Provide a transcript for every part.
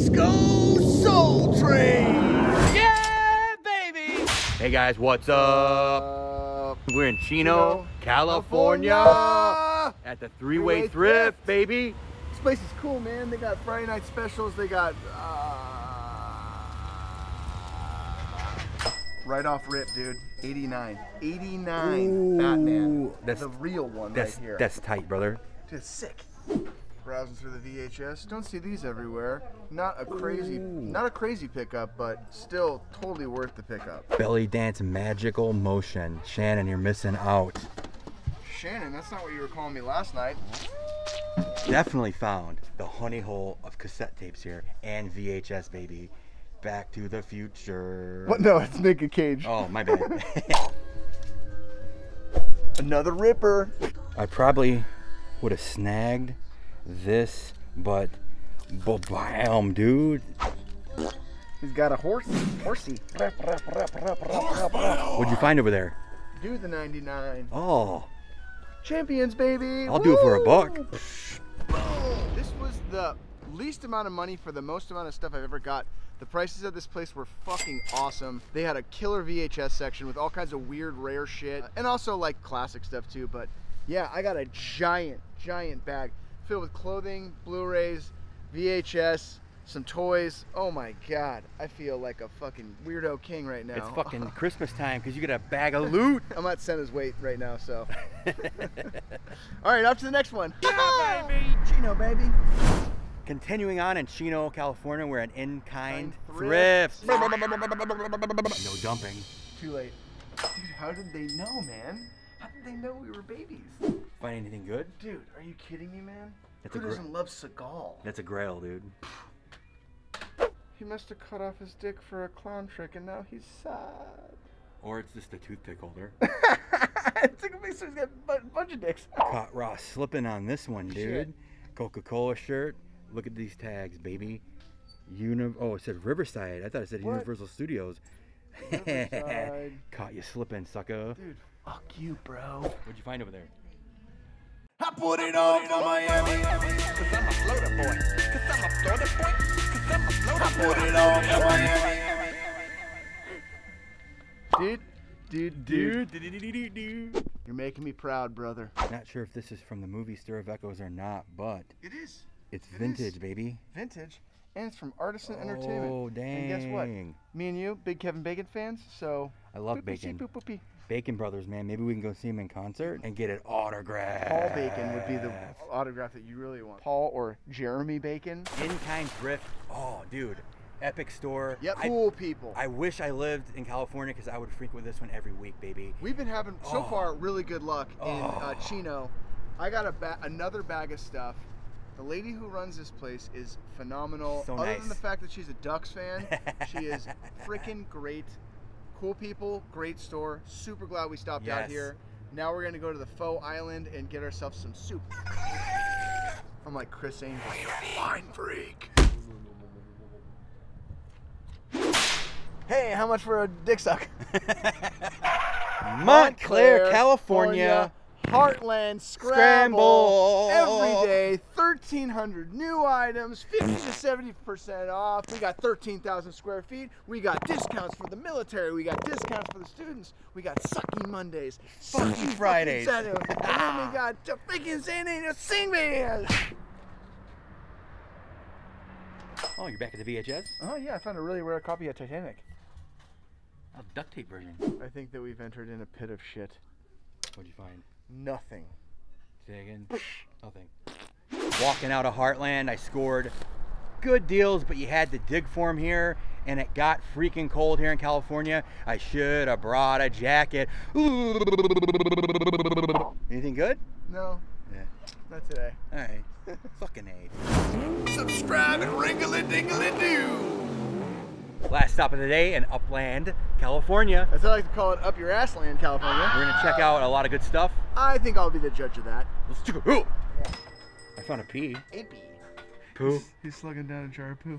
Roscoe Soul Train. Yeah, baby. Hey guys, what's up? Uh, We're in Chino, Chino, California, California. at the Three-Way Three-Way Thrift, Thrift. baby. This place is cool, man. They got Friday night specials. They got uh, right off rip, dude. 89, 89 Ooh, Batman. that's- the real one That's right here. that's tight, brother. just sick. Browsing through the VHS, don't see these everywhere. Not a crazy, not a crazy pickup, but still totally worth the pickup. Belly dance magical motion. Shannon, you're missing out. Shannon, that's not what you were calling me last night. Definitely found the honey hole of cassette tapes here and VHS, baby. Back to the future. What? No, it's Nick Cage. Oh, my bad. Another ripper. I probably would have snagged this, but bam, dude. He's got a horse. Horsey. What'd you find over there? Do the 99. Oh, Champions, baby. I'll do it for a buck. This was the least amount of money for the most amount of stuff I've ever got. The prices at this place were fucking awesome. They had a killer VHS section with all kinds of weird, rare shit, and also like classic stuff too. But yeah, I got a giant, giant bag filled with clothing, Blu-rays, VHS, some toys. Oh my god, I feel like a fucking weirdo king right now. It's fucking Christmas time because you get a bag of loot. I'm at Senna's weight right now, so. All right, off to the next one. Yeah, baby. Chino, baby. Continuing on in Chino, California, we're at In Kind Kind Thrift. Thrift. No dumping. Too late. Dude, how did they know, man? How did they know we were babies? Find anything good? Dude, are you kidding me, man? That's Who doesn't love Seagal? That's a grail, dude. He must have cut off his dick for a clown trick, and now he's sad. Or it's just a toothpick holder. it's like a big- so he's got a bunch of dicks. Caught Ross slipping on this one, dude. Coca-Cola shirt. Look at these tags, baby. Uni- oh, it said Riverside. I thought it said What? Universal Studios. Riverside. Caught you slipping, sucker. Dude, fuck you, bro. What'd you find over there? I put it on for Miami, cause I'm a floater boy. Cause I'm a floater boy. Cause I'm a floater I put it on for Miami. Dude, dude, dude. Dude, dude. You're making me proud, brother. Not sure if this is from the movie Stir of Echoes or not, but It is. it's It vintage, is. baby. vintage, and it's from Artisan Entertainment. Oh, dang. And guess what? Me and you, big Kevin Bacon fans, so. I love boopy bacon. boop boopy. Bacon Brothers, man. Maybe we can go see him in concert and get an autograph. Paul Bacon would be the autograph that you really want. Paul or Jeremy Bacon. In kind thrift. Oh, dude. Epic store. Yep. I- Cool people. I wish I lived in California because I would frequent this one every week, baby. We've been having so Oh. far really good luck in uh, Oh. Chino. I got a ba- another bag of stuff. The lady who runs this place is phenomenal. So Other nice. than the fact that she's a Ducks fan, she is freaking great. Cool people, great store. Super glad we stopped out here. Now we're gonna go to the Faux Island and get ourselves some soup. I'm like Criss Angel. Wine freak. Hey, how much for a dick suck? Montclair, California. Heartland Scramble. Scramble. Every day, 1,300 new items, 50 to 70% off. We got 13,000 square feet. We got discounts for the military. We got discounts for the students. We got Sucky Mondays. Sucky fucking Fridays. Saturday. and then we ah. got the freaking San Diego Sing Band. Oh, you're back at the VHS? Oh, yeah, I found a really rare copy of Titanic. A duct tape version. I think that we've entered in a pit of shit. What'd you find? Nothing. Say again. Nothing. Walking out of Heartland, I scored good deals, but you had to dig for them here, and it got freaking cold here in California. I should have brought a jacket. Anything good? No, Yeah. not today. All right. Fucking A. Subscribe and ringle a dingle doo. Last stop of the day in Upland, California. As I like to call it, up your ass land, California. We're gonna check out a lot of good stuff. I think I'll be the judge of that. Let's do it out. I found a pee. A AP. Poo. He's slugging down a jar of poo.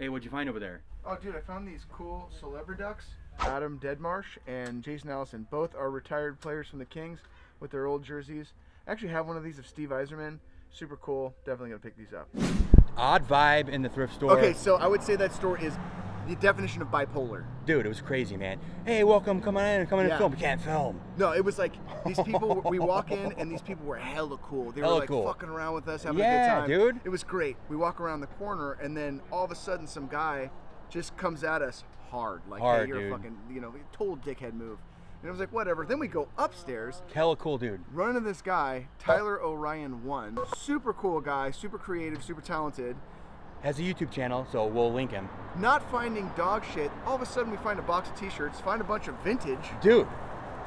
Hey, what'd you find over there? Oh, dude, I found these cool celebrity ducks. Adam Deadmarsh and Jason Allison. Both are retired players from the Kings with their old jerseys. I actually have one of these of Steve Yzerman. Super cool. Definitely gonna pick these up. odd vibe in the thrift store. Okay, so I would say that store is the definition of bipolar. Dude, it was crazy, man. Hey, welcome, come on in, come in Yeah. and film. We can't film. No, it was like these people. we walk in and these people were hella cool. They Hella were like cool. fucking around with us, having Yeah, a good time. dude. It was great. We walk around the corner and then all of a sudden some guy just comes at us hard, like, Hard, "Hey, you're dude. a fucking, you know, total dickhead move." And I was like, "Whatever." Then we go upstairs. Hella cool dude. run into this guy, Tyler Orion one, super cool guy, super creative, super talented. Has a YouTube channel, so we'll link him. Not finding dog shit. All of a sudden, we find a box of T-shirts, find a bunch of vintage. Dude,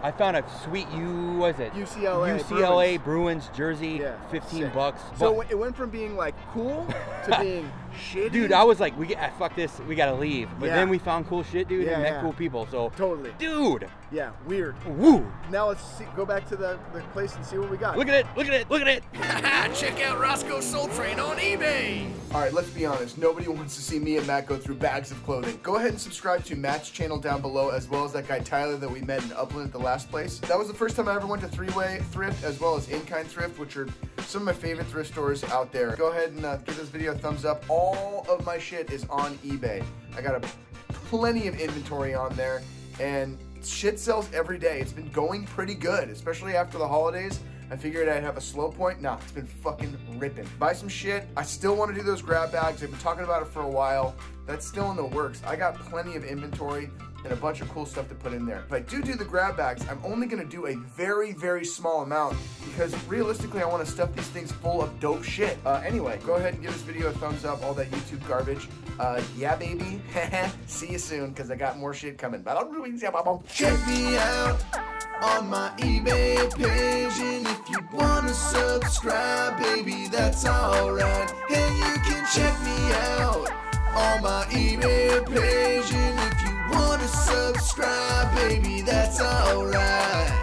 I found a sweet U, Was it? UCLA UCLA Bruins, jersey, Yeah, 15 sick. bucks. So it went from being like cool to being shitty. dude, I was like, we get, fuck this, we gotta leave. But Yeah. then we found cool shit, dude, Yeah, and met yeah. cool people. So, totally. dude, Yeah, weird. woo! Now let's see, go back to the, the place and see what we got. Look at it, look at it, look at it. Check out Rossco Soletrain on eBay. All right, let's be honest. Nobody wants to see me and Matt go through bags of clothing. Go ahead and subscribe to Matt's channel down below, as well as that guy Tyler that we met in Upland at the last place. That was the first time I ever went to Three Way Thrift, as well as In Kind Thrift, which are some of my favorite thrift stores out there. Go ahead and uh, give this video a thumbs up. All of my shit is on eBay. I got a plenty of inventory on there, and shit sells every day. It's been going pretty good, especially after the holidays. I figured I'd have a slow point. Nah, it's been fucking ripping. Buy some shit. I still want to do those grab bags. I've been talking about it for a while. That's still in the works. I got plenty of inventory and a bunch of cool stuff to put in there. If I do do the grab bags, I'm only gonna do a very, very small amount because realistically, I want to stuff these things full of dope shit. Uh, anyway, go ahead and give this video a thumbs up. All that YouTube garbage. Uh, yeah, baby. See you soon because I got more shit coming. Check me out on my eBay page. And if you wanna subscribe, baby, that's alright. Hey, you can check me out on my eBay page. And if you wanna subscribe, baby, that's alright.